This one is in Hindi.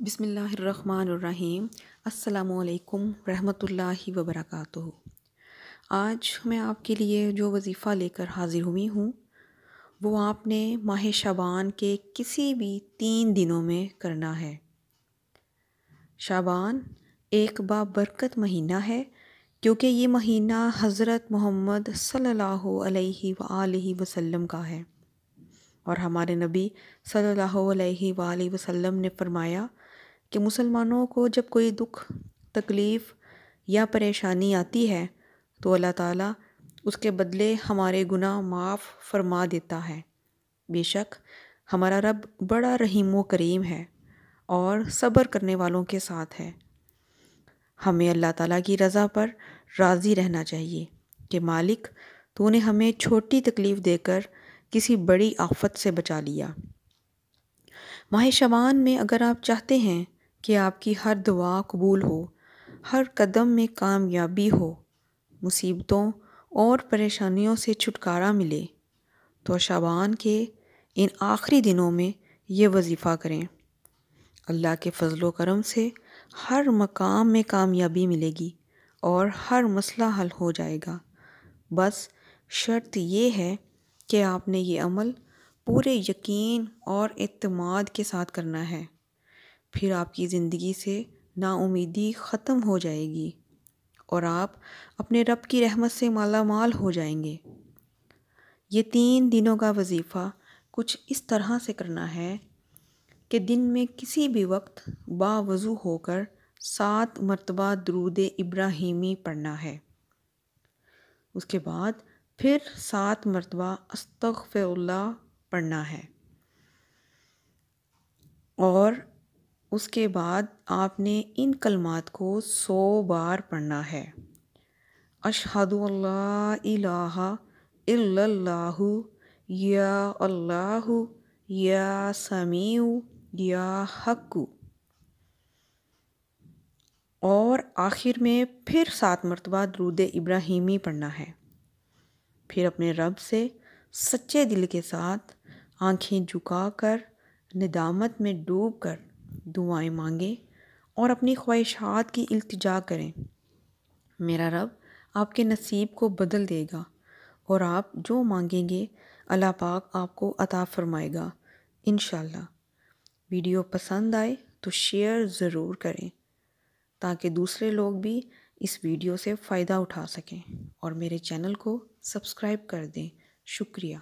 बिसमीम् अल्लाम रहमतुल्लाहि व आज मैं आपके लिए जो वज़ीफ़ा लेकर हाज़िर हुई हूँ, वो आपने माह शाबान के किसी भी तीन दिनों में करना है। शाबान एक बाबरकत महीना है, क्योंकि ये महीना हज़रत मोहम्मद सल्लल्लाहु अलैहि वसल्लम का है। और हमारे नबी सल्लल्लाहु अलैहि वसल्लम ने फरमाया कि मुसलमानों को जब कोई दुख, तकलीफ़ या परेशानी आती है तो अल्लाह ताला उसके बदले हमारे गुनाह माफ़ फरमा देता है। बेशक हमारा रब बड़ा रहीम व करीम है और सब्र करने वालों के साथ है। हमें अल्लाह ताला की रज़ा पर राज़ी रहना चाहिए कि मालिक, तूने हमें छोटी तकलीफ़ देकर किसी बड़ी आफत से बचा लिया। माह शबान में अगर आप चाहते हैं कि आपकी हर दुआ कबूल हो, हर कदम में कामयाबी हो। मुसीबतों और परेशानियों से छुटकारा मिले तो शाबान के इन आखिरी दिनों में ये वजीफ़ा करें। अल्लाह के फ़ज़ल करम से हर मकाम में कामयाबी मिलेगी और हर मसला हल हो जाएगा। बस शर्त ये है कि आपने ये अमल पूरे यकीन और अतमाद के साथ करना है। फिर आपकी ज़िंदगी से नाउमीदी ख़त्म हो जाएगी और आप अपने रब की रहमत से माला माल हो जाएँगे। ये तीन दिनों का वजीफ़ा कुछ इस तरह से करना है कि दिन में किसी भी वक्त बावज़ू होकर सात मरतबा दरूद इब्राहिमी पढ़ना है। उसके बाद फिर सात मरतबा अस्तफ़ल्ला पढ़ना है। और उसके बाद आपने इन कलमात को सौ बार पढ़ना है। अशहदु या अल्लाहु, या समीउ, या हक्कु। और आखिर में फिर सात मरतबा दरूद इब्राहिमी पढ़ना है। फिर अपने रब से सच्चे दिल के साथ आँखें झुकाकर, निदामत में डूब कर दुआएँ मांगें और अपनी ख्वाहिशात की इल्तिजा करें। मेरा रब आपके नसीब को बदल देगा और आप जो मांगेंगे अल्लाह पाक आपको अता फरमाएगा इन वीडियो पसंद आए तो शेयर ज़रूर करें ताकि दूसरे लोग भी इस वीडियो से फ़ायदा उठा सकें और मेरे चैनल को सब्सक्राइब कर दें। शुक्रिया।